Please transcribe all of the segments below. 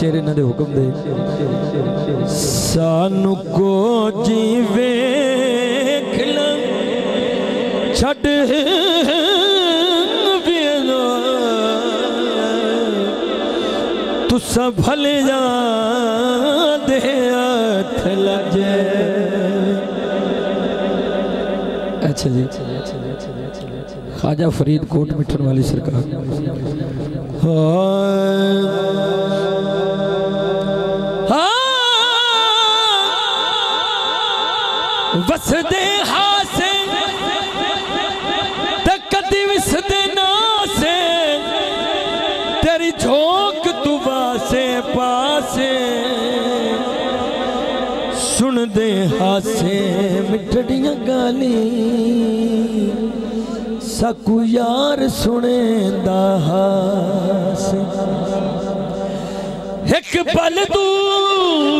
شیر نہ دے حکم دے سانو کو جی ویکھنا چھڑ بینا تو سب بھلے جا دے ہاتھ لجے اچھا جی خواجہ فرید کوٹ مٹھن والی سرکار وس دے ہاسے تکتی وس دے ناسے تیری جھوک تو باسے پاسے سن دے ہاسے مٹھڑیاں گالی سکو یار سنے دا ہاسے ایک پل دور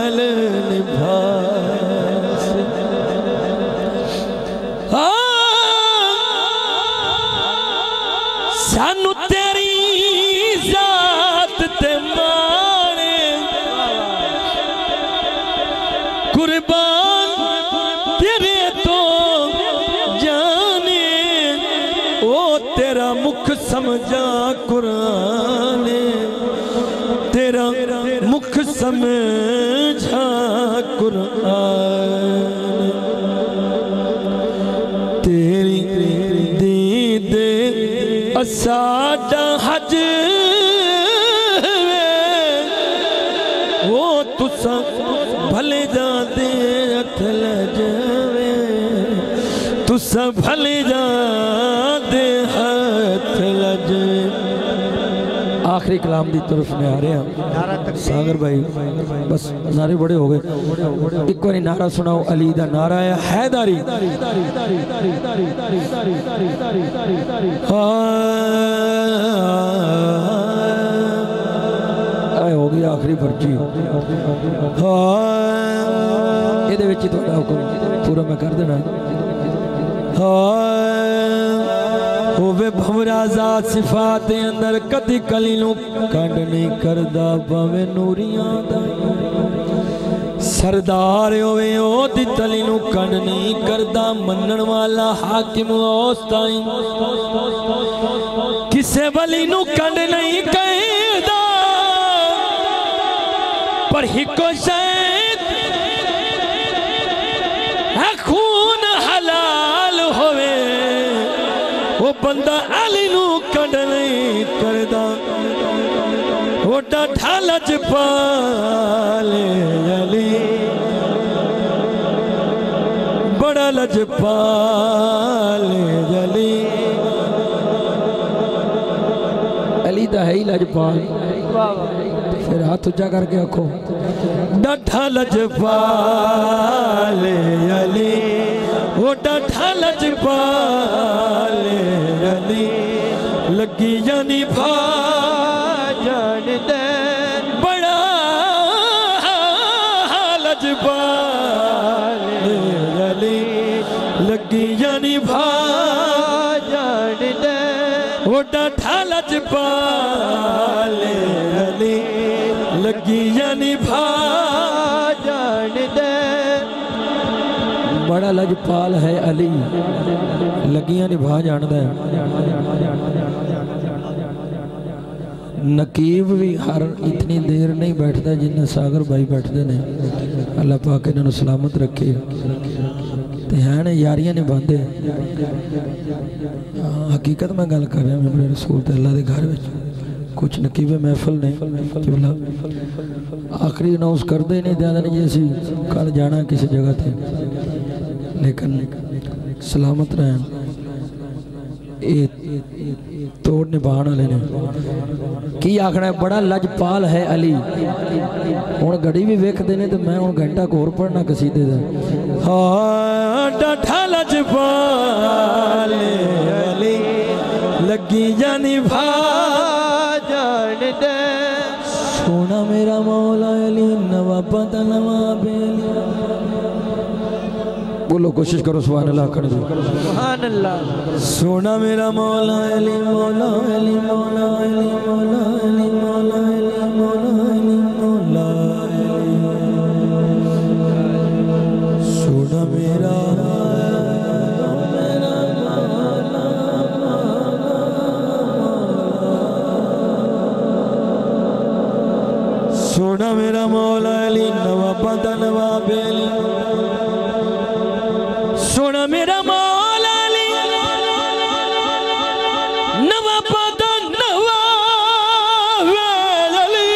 قربان تیرے تو جانے، او تیرا مکھ سمجھا قرآن، تیرا مکھ سمجھا قرآن۔ تیری دید اساڈا حج وہ تسا بھلے جا دے جوے تسا جا دے اتھل آخری کلام دی طرف میں آ رہے ہیں ساگر بھائی، بس نعرے بڑے ہو گئے۔ ایک باری نعرہ سناؤ، علی دا نعرہ ہے، حیداری۔ آئے آخری پرچی یہ دے وچی توڑا حکم پورا میں کر دینا ہووے بھمرا ذات صفات اندر کدی کلی نو کنڈ نہیں کردہ باوے نوریاں دا سردار ہوئے او دی تلی نو کنڈ نہیں کردہ منن والا حاکم اوستائیں کسے ولی نو کنڈ نہیں کہدہ پر ہی کو شاید ہے خون حلال ہوئے، وہ بندہ علی نو کنڈ نہیں کردہ وہ ڈاٹھا لج پالے علی۔ بڑا لج پالے علی۔ علی دا ہے ہی لج پال۔ پھر ہاتھ اجا کر کے رکھو۔ ڈٹھا لج علی۔ وہ ڈٹھا لج علی۔ لگی یعنی بھا جان دے بڑا لج لگی یعنی بھا جان دے بڑا لجپال ہے علی لگیاں نبھا جان دے نقیب بھی ہر اتنی دیر نہیں بیٹھتا جنہیں ساگر بھائی بیٹھتے نے اللہ پاک انہوں سلامت رکھے تے ہیں نے یاریاں نے باندھے حقیقت میں گل کر رہا ہوں میرے رسول تے کچھ نقیب محفل نے آخری اناؤنس کر دے نہیں، دیا نہیں سی، کل جانا کسی جگہ تھے لیکن سلامت رہے توڑ نبانا لینے کی آخر ہے، بڑا لج پال ہے علی۔ ہوں گھڑی بھی ویک دینے تو میں ہوں گھنٹا کو اور پڑھنا قصیدے دا۔ ہاں ڈٹھا لجپال علی۔ لگی جانی بھائی چھوڑا میرا مولا علی نوا پتا نوا بیلی بولو کوشش کرو سبحان اللہ کر دی سبحان اللہ سونا میرا مولا علی مولا علی مولا علی مولا علی سونا میرا مولا علی نوابا دا نواب علی سونا میرا مولا علی۔ نوابا دا نواب علی۔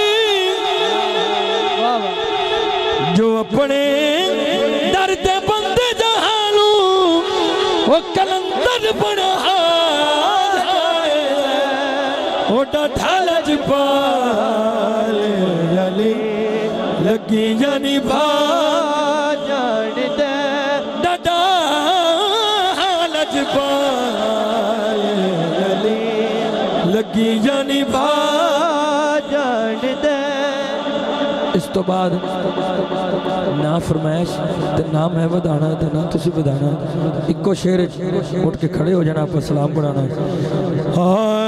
جو اپنے درد بند جہانوں وہ کلندر بڑا اوڈا تھالج یلی یعنی لگی یعنی بھا جان دے۔ ڈڈا یلی یعنی لگی یعنی جان دے۔ اس تو بعد نا فرمائش تے میں بدانا تے نہ تسی بدانا اکو شیر اٹھ کے کھڑے ہو جانا پر سلام بڑھانا ہائے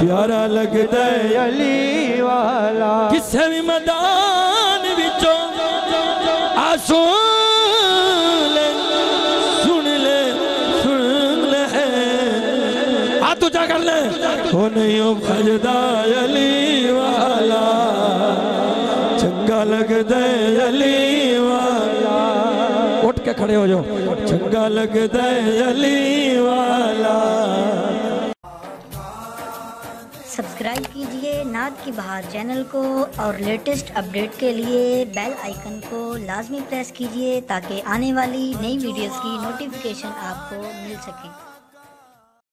پیارا لگتا ہے علی والا کسے بھی میدان وچوں آسوں لے سن لے سن لے ہاتھ اچھا کر لے وہ نہیں ہو بھجدا علی والا چنگا لگتا ہے علی والا اٹھ کے کھڑے ہو جاؤ چنگا لگتا ہے علی والا سبسکرائب کیجیے ناد کی بہار چینل کو اور لیٹسٹ اپڈیٹ کے لیے بیل آئیکن کو لازمی پریس کیجیے تاکہ آنے والی نئی ویڈیوز کی نوٹیفیکیشن آپ کو مل سکے۔